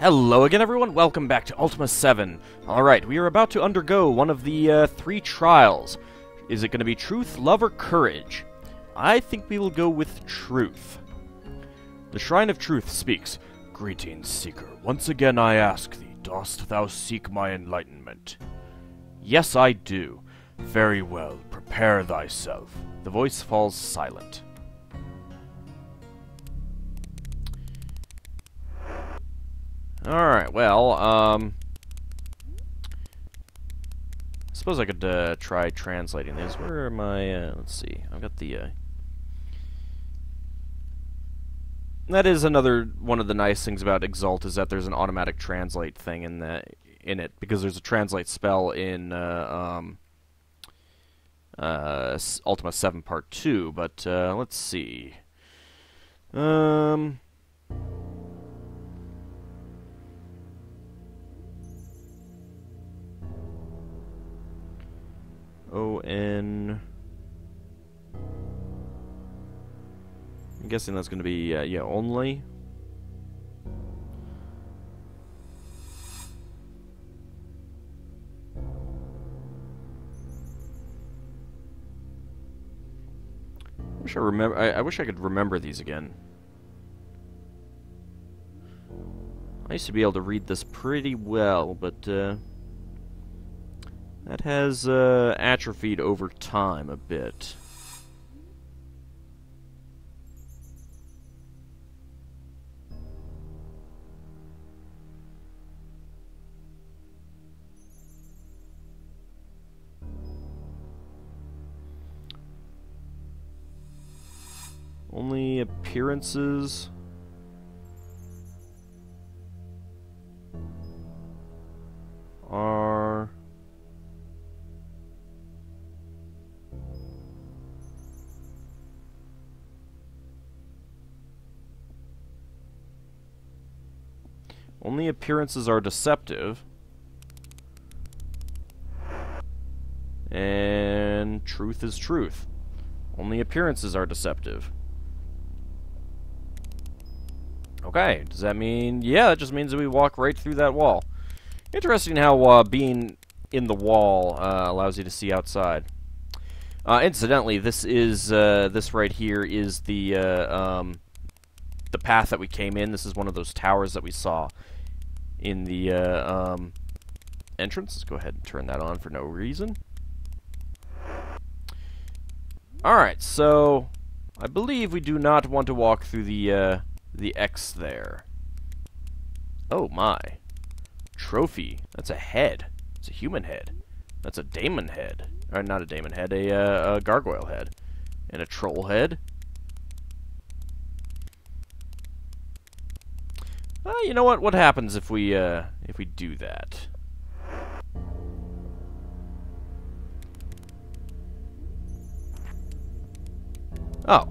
Hello again, everyone. Welcome back to Ultima 7. Alright, we are about to undergo one of the uh, three trials. Is it going to be truth, love, or courage? I think we will go with truth. The Shrine of Truth speaks Greetings, Seeker. Once again I ask thee, dost thou seek my enlightenment? Yes, I do. Very well, prepare thyself. The voice falls silent. Alright, well, um... I suppose I could uh, try translating these. Where am I? Uh, let's see. I've got the... Uh, that is another one of the nice things about Exult is that there's an automatic translate thing in that in it because there's a translate spell in uh, um, uh, Ultima 7 Part 2. But uh, let's see. Um... O N. I'm guessing that's going to be uh, yeah only. I wish I remember. I, I wish I could remember these again. I used to be able to read this pretty well, but uh, that has uh, atrophied over time a bit. Only appearances. Appearances are deceptive. And truth is truth. Only appearances are deceptive. Okay, does that mean... Yeah, that just means that we walk right through that wall. Interesting how uh, being in the wall uh, allows you to see outside. Uh, incidentally, this is uh, this right here is the uh, um, the path that we came in. This is one of those towers that we saw in the uh, um, entrance. Let's go ahead and turn that on for no reason. Alright, so I believe we do not want to walk through the uh, the X there. Oh my. Trophy. That's a head. It's a human head. That's a daemon head. Or not a daemon head, a, uh, a gargoyle head. And a troll head. Uh, you know what? What happens if we, uh, if we do that? Oh.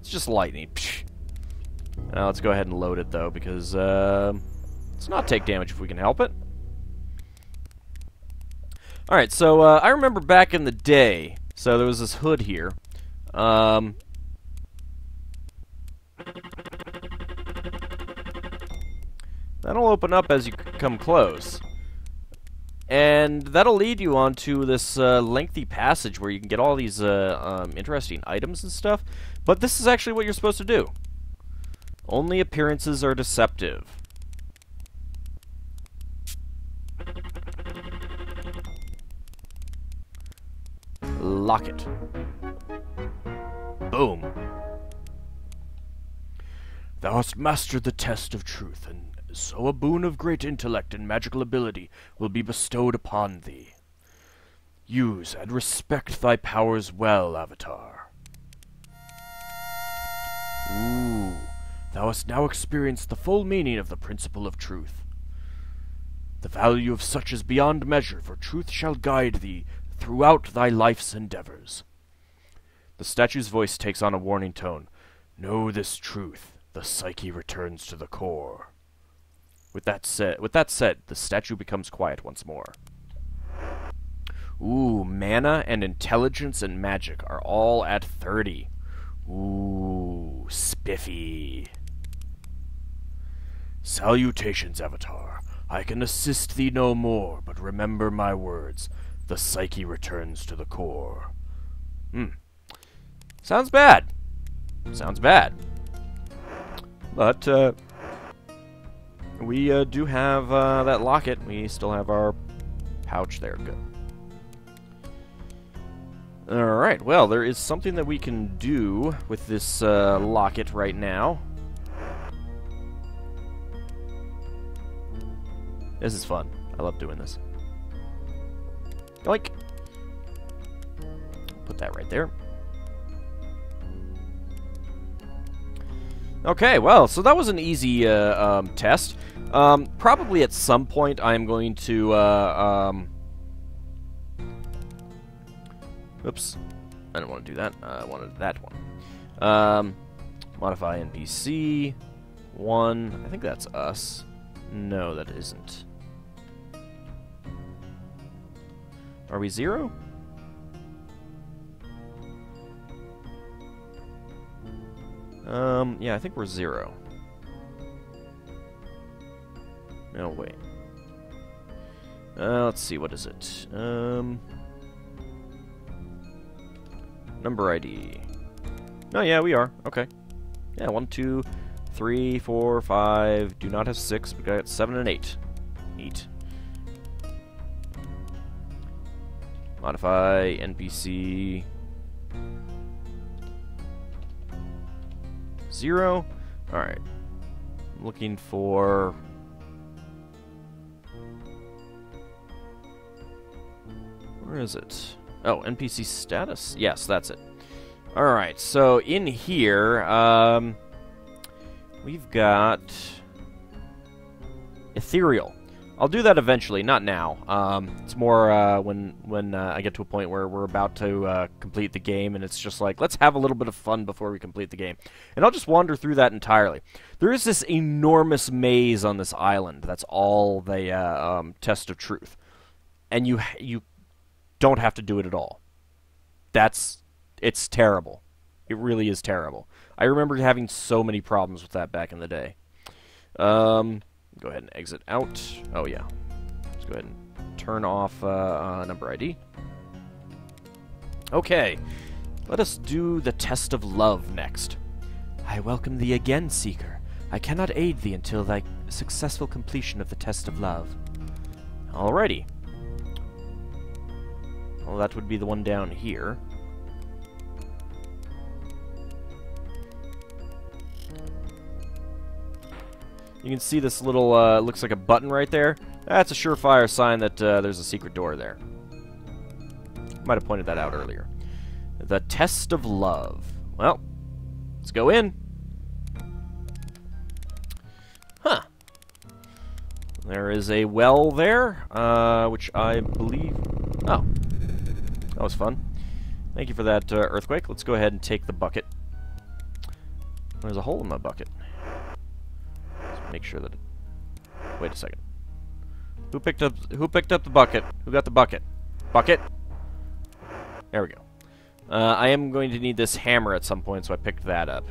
It's just lightning. Now let's go ahead and load it, though, because, uh, let's not take damage if we can help it. Alright, so, uh, I remember back in the day, so there was this hood here. Um, That'll open up as you come close. And that'll lead you onto this uh, lengthy passage where you can get all these uh, um, interesting items and stuff. But this is actually what you're supposed to do. Only appearances are deceptive. Lock it. Boom. Thou hast mastered the test of truth, and so a boon of great intellect and magical ability will be bestowed upon thee. Use and respect thy powers well, Avatar. Ooh, thou hast now experienced the full meaning of the principle of truth. The value of such is beyond measure, for truth shall guide thee throughout thy life's endeavors. The statue's voice takes on a warning tone. Know this truth, the psyche returns to the core. With that said, with that said, the statue becomes quiet once more. Ooh, mana and intelligence and magic are all at 30. Ooh, spiffy. Salutations, Avatar. I can assist thee no more, but remember my words. The psyche returns to the core. Hmm. Sounds bad. Sounds bad. But, uh, we uh, do have uh, that locket. We still have our pouch there. Good. Alright, well, there is something that we can do with this uh, locket right now. This is fun. I love doing this. Like, put that right there. Okay, well, so that was an easy uh, um, test. Um, probably at some point I'm going to, uh, um... Oops. I don't want to do that. Uh, I wanted that one. Um, modify NPC. One. I think that's us. No, that isn't. Are we zero? Um, yeah, I think we're zero. No, wait. Uh, let's see, what is it? Um... Number ID. Oh, yeah, we are. Okay. Yeah, one, two, three, four, five. Do not have six. We got seven and eight. Eight. Modify NPC. Zero. Alright. Looking for... Where is it? Oh, NPC status? Yes, that's it. Alright, so in here, um, we've got Ethereal. I'll do that eventually, not now. Um, it's more uh, when when uh, I get to a point where we're about to uh, complete the game, and it's just like, let's have a little bit of fun before we complete the game. And I'll just wander through that entirely. There is this enormous maze on this island. That's all the uh, um, test of truth, and you you don't have to do it at all. That's it's terrible. It really is terrible. I remember having so many problems with that back in the day. Um, Go ahead and exit out. Oh, yeah. Let's go ahead and turn off uh, uh, number ID. Okay. Let us do the test of love next. I welcome thee again, Seeker. I cannot aid thee until thy successful completion of the test of love. Alrighty. Well, that would be the one down here. You can see this little, uh, looks like a button right there. That's a surefire sign that uh, there's a secret door there. Might have pointed that out earlier. The Test of Love. Well, let's go in. Huh. There is a well there, uh, which I believe... Oh. That was fun. Thank you for that, uh, Earthquake. Let's go ahead and take the bucket. There's a hole in my bucket make sure that... It... Wait a second. Who picked up Who picked up the bucket? Who got the bucket? Bucket? There we go. Uh, I am going to need this hammer at some point, so I picked that up.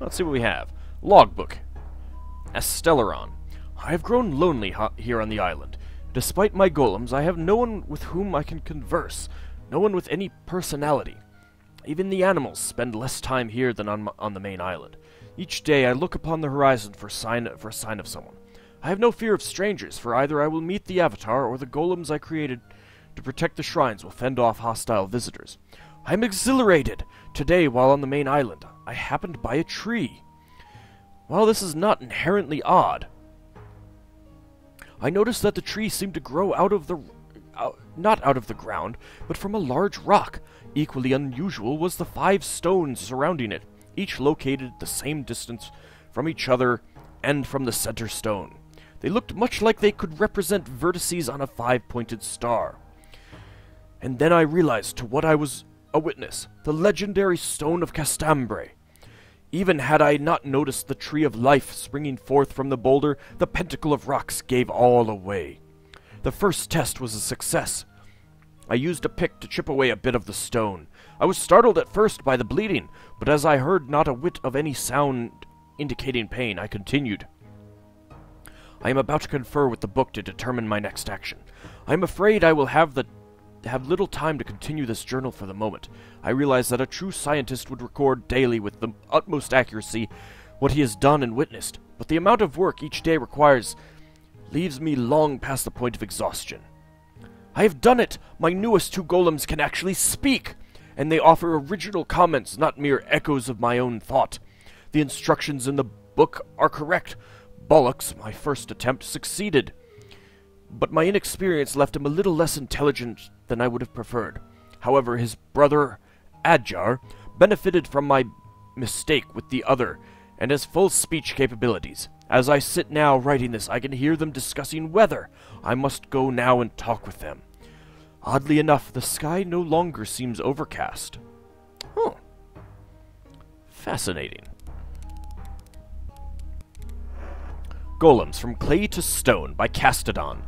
Let's see what we have. Logbook. Astelleron. I have grown lonely here on the island. Despite my golems, I have no one with whom I can converse. No one with any personality. Even the animals spend less time here than on, on the main island. Each day I look upon the horizon for sign for a sign of someone. I have no fear of strangers, for either I will meet the Avatar or the golems I created to protect the shrines will fend off hostile visitors. I am exhilarated! Today, while on the main island, I happened by a tree. While this is not inherently odd, I noticed that the tree seemed to grow out of the uh, not out of the ground, but from a large rock. Equally unusual was the five stones surrounding it, each located the same distance from each other and from the center stone. They looked much like they could represent vertices on a five pointed star. And then I realized to what I was a witness the legendary stone of Castambre. Even had I not noticed the tree of life springing forth from the boulder, the pentacle of rocks gave all away. The first test was a success. I used a pick to chip away a bit of the stone. I was startled at first by the bleeding, but as I heard not a whit of any sound indicating pain, I continued. I am about to confer with the book to determine my next action. I am afraid I will have the have little time to continue this journal for the moment. I realize that a true scientist would record daily with the utmost accuracy what he has done and witnessed, but the amount of work each day requires leaves me long past the point of exhaustion. I have done it! My newest two golems can actually speak! And they offer original comments, not mere echoes of my own thought. The instructions in the book are correct. Bollux, my first attempt, succeeded. But my inexperience left him a little less intelligent than I would have preferred. However, his brother, Adjhar, benefited from my mistake with the other, and has full speech capabilities. As I sit now writing this, I can hear them discussing weather. I must go now and talk with them. Oddly enough, the sky no longer seems overcast. Huh. Fascinating. Golems from Clay to Stone by Castodon.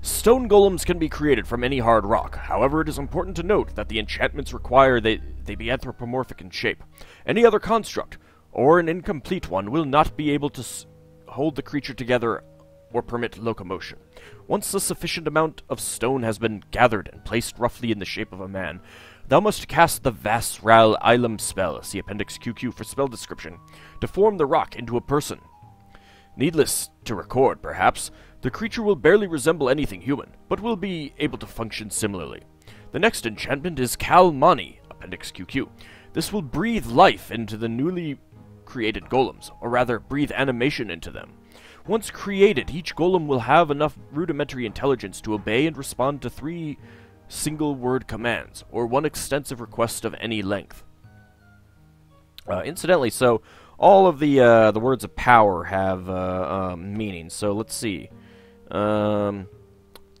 Stone golems can be created from any hard rock. However, it is important to note that the enchantments require they, they be anthropomorphic in shape. Any other construct, or an incomplete one, will not be able to hold the creature together or permit locomotion. Once a sufficient amount of stone has been gathered and placed roughly in the shape of a man, thou must cast the Vasral Ilum spell, see Appendix QQ for spell description, to form the rock into a person. Needless to record, perhaps, the creature will barely resemble anything human, but will be able to function similarly. The next enchantment is Kalmani, Appendix QQ. This will breathe life into the newly created golems, or rather, breathe animation into them. Once created, each golem will have enough rudimentary intelligence to obey and respond to three single word commands, or one extensive request of any length. Uh, incidentally, so all of the uh, the words of power have uh, um, meanings. So let's see. Um,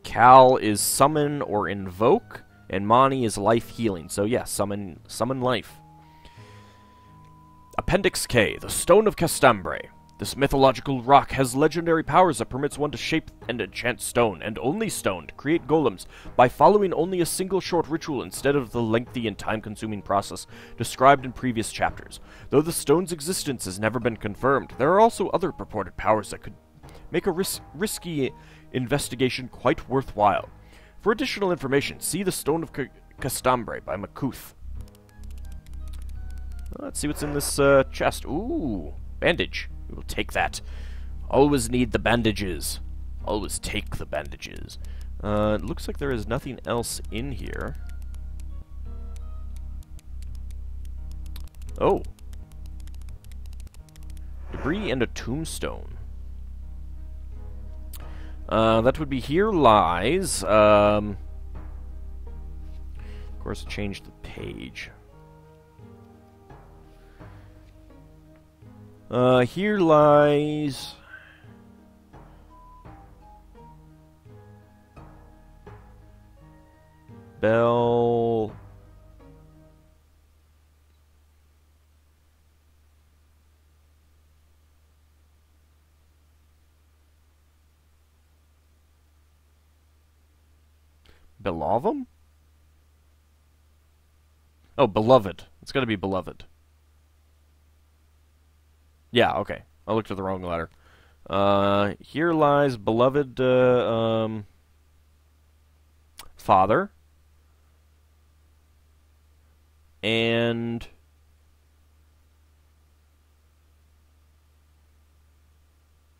Cal is summon or invoke, and Mani is life healing. So yeah, summon summon life. Appendix K, the Stone of Castambre. This mythological rock has legendary powers that permits one to shape and enchant stone, and only stone, to create golems, by following only a single short ritual instead of the lengthy and time-consuming process described in previous chapters. Though the stone's existence has never been confirmed, there are also other purported powers that could make a ris risky investigation quite worthwhile. For additional information, see The Stone of C Castambre by Makuth. Let's see what's in this uh, chest. Ooh, bandage. We will take that. Always need the bandages. Always take the bandages. Uh, it looks like there is nothing else in here. Oh. Debris and a tombstone. Uh, that would be here lies. Um, of course, change the page. Uh, here lies... Bell... Belovum? Oh, beloved. It's gotta be beloved. Yeah, okay. I looked at the wrong letter. Uh, here lies beloved uh, um, father and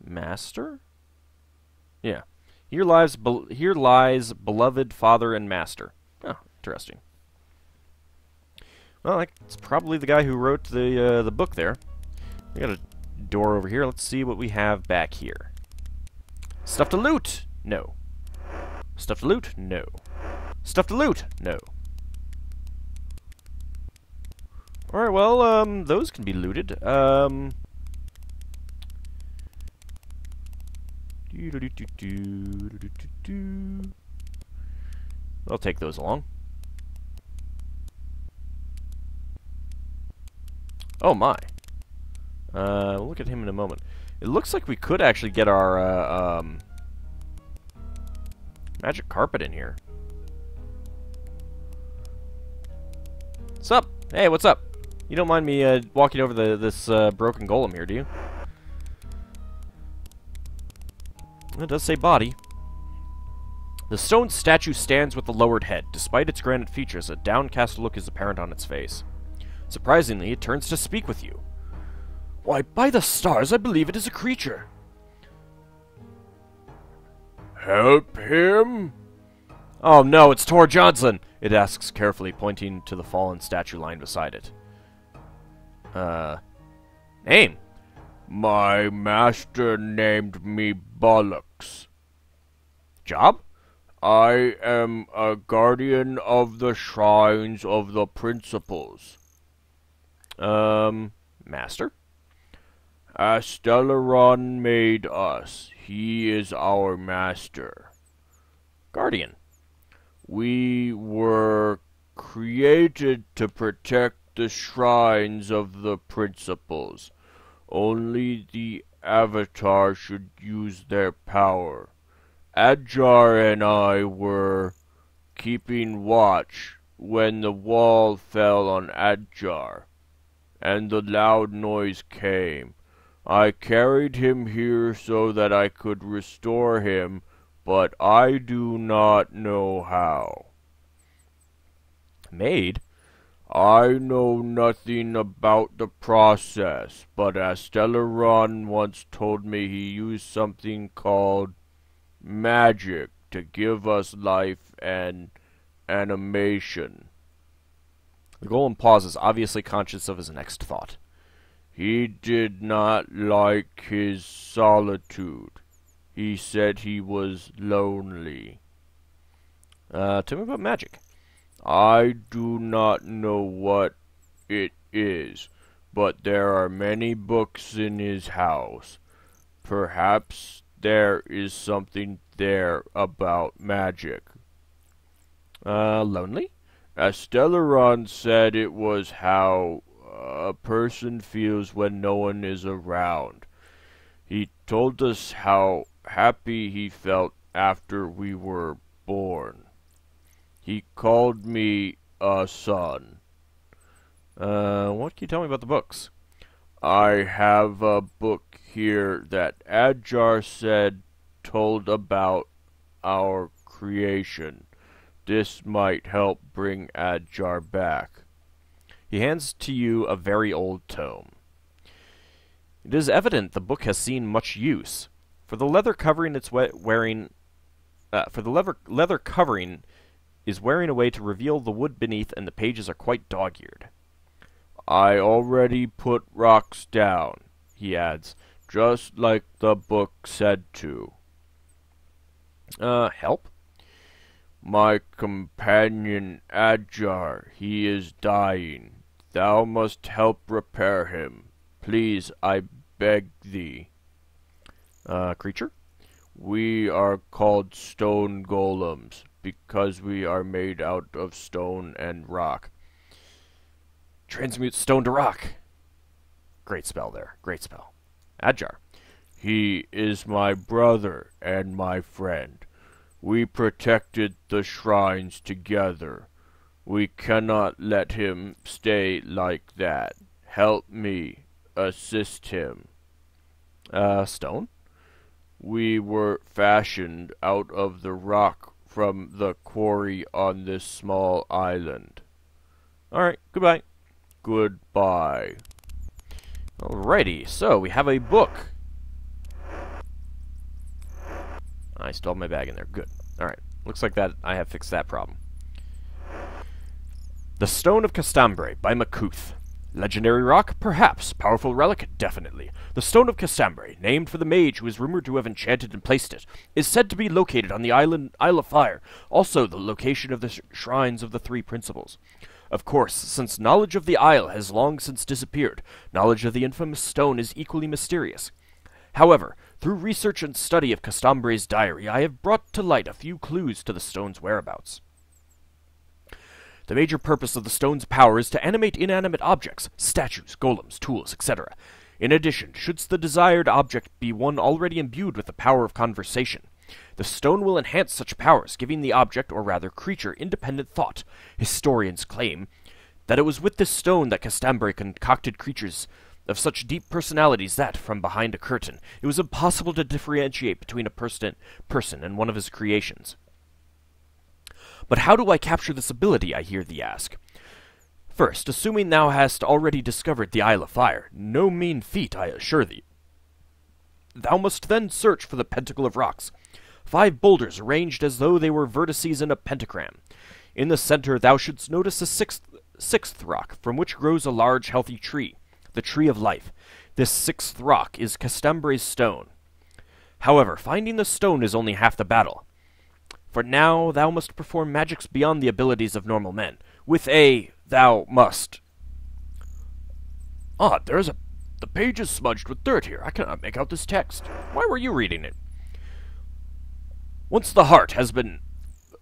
master. Yeah, here lies here lies beloved father and master. Oh, interesting. Well, that's probably the guy who wrote the uh, the book there. We got a door over here. Let's see what we have back here. Stuff to loot! No. Stuff to loot? No. Stuff to loot? No. Alright, well, um, those can be looted. Um... I'll take those along. Oh my. Uh, we'll look at him in a moment. It looks like we could actually get our uh, um, magic carpet in here. What's up? Hey, what's up? You don't mind me uh, walking over the this uh, broken golem here, do you? It does say body. The stone statue stands with a lowered head. Despite its granite features, a downcast look is apparent on its face. Surprisingly, it turns to speak with you. Why, by the stars, I believe it is a creature. Help him? Oh no, it's Tor Johnson! It asks carefully, pointing to the fallen statue lying beside it. Uh. Name? My master named me Bollux. Job? I am a guardian of the shrines of the principles. Um, master? Astelleron made us. He is our master. Guardian. We were created to protect the shrines of the principles. Only the Avatar should use their power. Adjhar and I were keeping watch when the wall fell on Adjhar, and the loud noise came. I carried him here so that I could restore him, but I do not know how. Maid? I know nothing about the process, but Astelleron once told me he used something called magic to give us life and animation. The golem pauses, obviously conscious of his next thought. He did not like his solitude. He said he was lonely. Uh, tell me about magic. I do not know what it is, but there are many books in his house. Perhaps there is something there about magic. Uh, lonely? Astelleron said it was how a person feels when no one is around. He told us how happy he felt after we were born. He called me a son. Uh, what can you tell me about the books? I have a book here that Adjhar said told about our creation. This might help bring Adjhar back. He hands to you a very old tome. It is evident the book has seen much use, for the leather covering it's wearing, uh, for the leather leather covering is wearing away to reveal the wood beneath, and the pages are quite dog-eared. I already put rocks down, he adds, just like the book said to. Uh, help? My companion Adjhar, he is dying. Thou must help repair him. Please, I beg thee. Uh, creature? We are called stone golems because we are made out of stone and rock. Transmute stone to rock. Great spell there. Great spell. Adjhar. He is my brother and my friend. We protected the shrines together. We cannot let him stay like that. Help me. Assist him. Uh, stone? We were fashioned out of the rock from the quarry on this small island. Alright, goodbye. Goodbye. Alrighty, so we have a book. I stole my bag in there. Good. Alright, looks like that I have fixed that problem. The Stone of Castambre by Makuth. Legendary rock? Perhaps. Powerful relic? Definitely. The Stone of Castambre, named for the mage who is rumored to have enchanted and placed it, is said to be located on the island Isle of Fire, also the location of the sh shrines of the three principles. Of course, since knowledge of the isle has long since disappeared, knowledge of the infamous stone is equally mysterious. However, through research and study of Castambre's diary, I have brought to light a few clues to the stone's whereabouts. The major purpose of the stone's power is to animate inanimate objects, statues, golems, tools, etc. In addition, should the desired object be one already imbued with the power of conversation, the stone will enhance such powers, giving the object, or rather creature, independent thought. Historians claim that it was with this stone that Castambre concocted creatures of such deep personalities that, from behind a curtain, it was impossible to differentiate between a person, person and one of his creations. But how do I capture this ability, I hear thee ask? First, assuming thou hast already discovered the Isle of Fire, no mean feat, I assure thee. Thou must then search for the Pentacle of Rocks, five boulders arranged as though they were vertices in a pentagram. In the center thou shouldst notice a sixth, sixth rock, from which grows a large healthy tree, the Tree of Life. This sixth rock is Castambre's stone. However, finding the stone is only half the battle. For now thou must perform magics beyond the abilities of normal men. With a thou must. Ah, there's a the page is smudged with dirt here. I cannot make out this text. Why were you reading it? Once the heart has been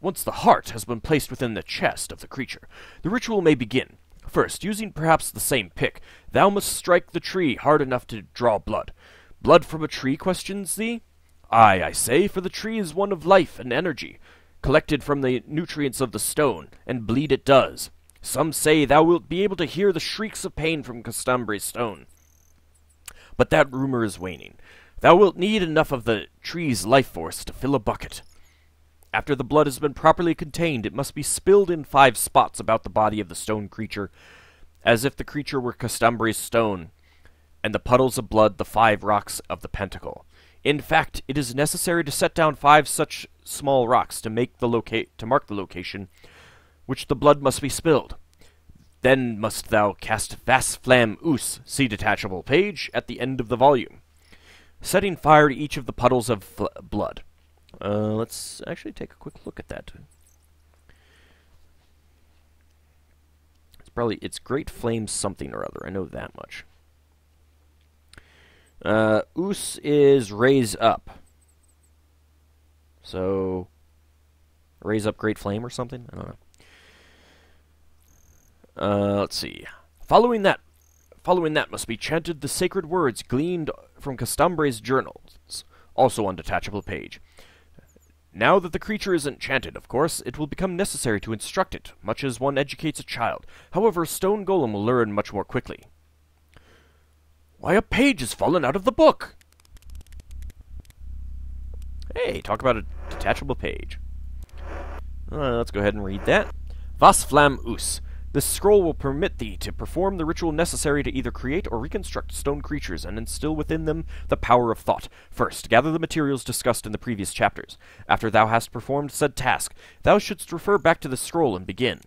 once the heart has been placed within the chest of the creature, the ritual may begin. First, using perhaps the same pick, thou must strike the tree hard enough to draw blood. Blood from a tree, questions thee? Ay, I say, for the tree is one of life and energy, collected from the nutrients of the stone, and bleed it does. Some say thou wilt be able to hear the shrieks of pain from Castambre's stone. But that rumor is waning. Thou wilt need enough of the tree's life force to fill a bucket. After the blood has been properly contained, it must be spilled in five spots about the body of the stone creature, as if the creature were Castambre's stone, and the puddles of blood the five rocks of the pentacle. In fact, it is necessary to set down five such small rocks to make the locate to mark the location which the blood must be spilled. Then must thou cast Vas Flam Uus, see detachable page, at the end of the volume, setting fire to each of the puddles of blood. Uh, let's actually take a quick look at that. It's probably it's Great Flame something or other. I know that much. Uh, Us is raise up. So, raise up Great Flame or something? I don't know. Uh, let's see. Following that, following that must be chanted the sacred words gleaned from Castambre's journals, also on detachable page. Now that the creature is enchanted, of course, it will become necessary to instruct it, much as one educates a child. However, Stone Golem will learn much more quickly. Why, a page has fallen out of the book! Hey, talk about a detachable page. Uh, let's go ahead and read that. Vas Flam Uus. This scroll will permit thee to perform the ritual necessary to either create or reconstruct stone creatures and instill within them the power of thought. First, gather the materials discussed in the previous chapters. After thou hast performed said task, thou shouldst refer back to the scroll and begin.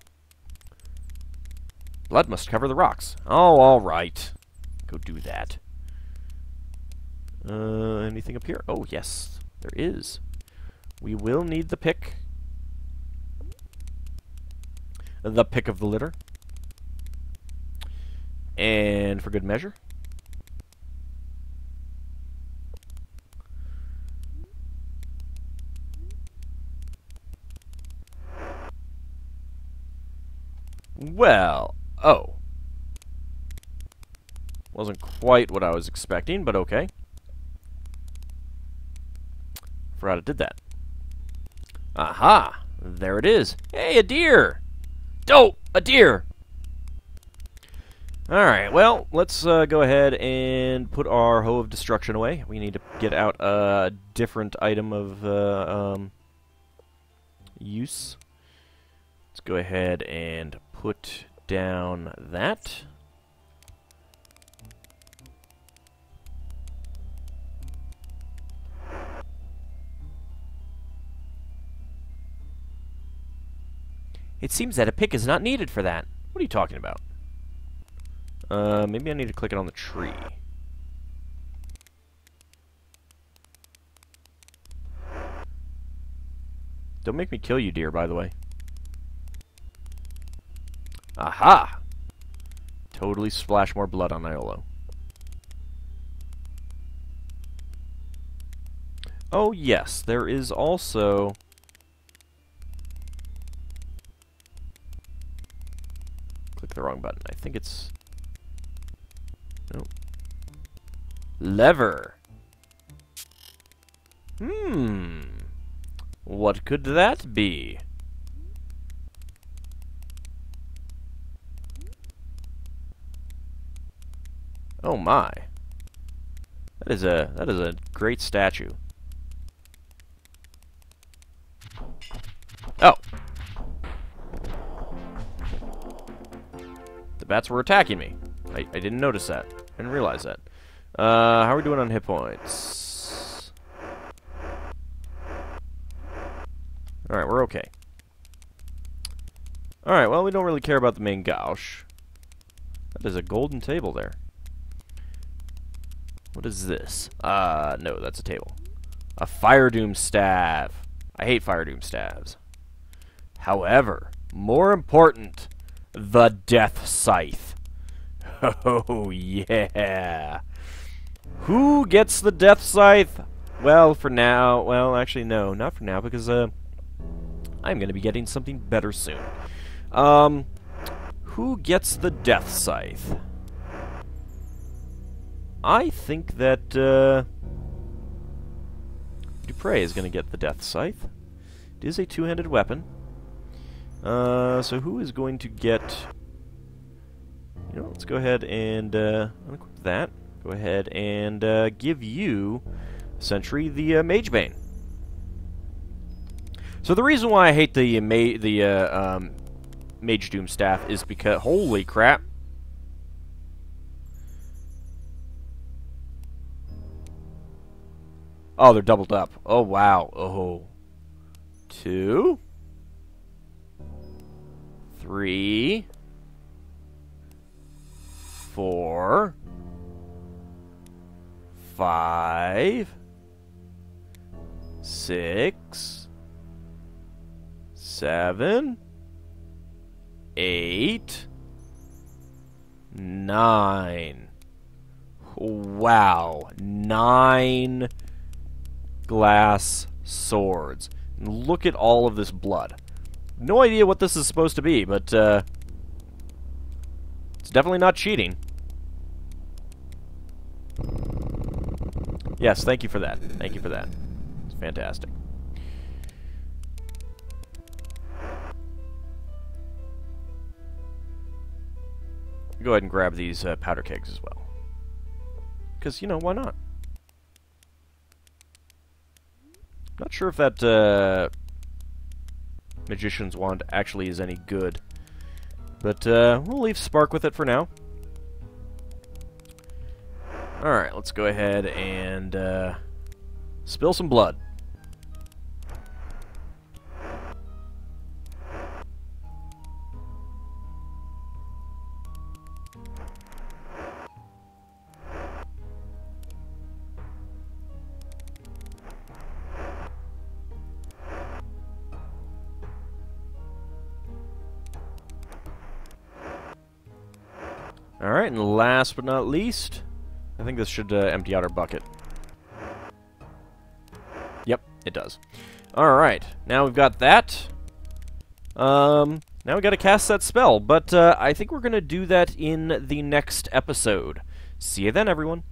Blood must cover the rocks. Oh, all right. Go do that. Uh, anything up here? Oh, yes, there is. We will need the pick. The pick of the litter. And for good measure. Well, oh. Wasn't quite what I was expecting, but okay. Forgot it did that. Aha! There it is. Hey, a deer! Oh, a deer! Alright, well, let's uh, go ahead and put our Hoe of Destruction away. We need to get out a different item of uh, um, use. Let's go ahead and put down that. It seems that a pick is not needed for that. What are you talking about? Uh, maybe I need to click it on the tree. Don't make me kill you, dear, by the way. Aha! Totally splash more blood on Iolo. Oh, yes, there is also... wrong button. I think it's... No. Lever. Hmm. What could that be? Oh my. That is a that is a great statue. The bats were attacking me. I, I didn't notice that. I didn't realize that. Uh, how are we doing on hit points? Alright, we're okay. Alright, well, we don't really care about the main gauche. That is a golden table there. What is this? Uh, no, that's a table. A Fire Doom Staff. I hate Fire Doom Staves. However, more important, the Death Scythe. Oh, yeah. Who gets the Death Scythe? Well, for now, well, actually, no, not for now, because, uh, I'm to be getting something better soon. Um, who gets the Death Scythe? I think that, uh, Dupre is to get the Death Scythe. It is a two-handed weapon. Uh, so who is going to get... You know, let's go ahead and uh, that. Go ahead and uh, give you, Sentri, the uh, Mage Bane. So the reason why I hate the ma the uh, um, Mage Doom staff is because holy crap. Oh, they're doubled up. Oh wow. Oh. Two. Three. Four. Five. Six. Seven eight, nine. Wow, nine glass swords. look at all of this blood. No idea what this is supposed to be, but uh, it's definitely not cheating. Yes, thank you for that. Thank you for that. It's fantastic. go ahead and grab these uh, powder kegs as well. Because, you know, why not? Not sure if that uh, Magician's Wand actually is any good. But uh, we'll leave Spark with it for now. Alright, let's go ahead and uh, spill some blood. But not least, I think this should uh, empty out our bucket. Yep, it does. Alright, now we've got that. Um, now we gotta cast that spell, but uh, I think we're gonna do that in the next episode. See you then, everyone.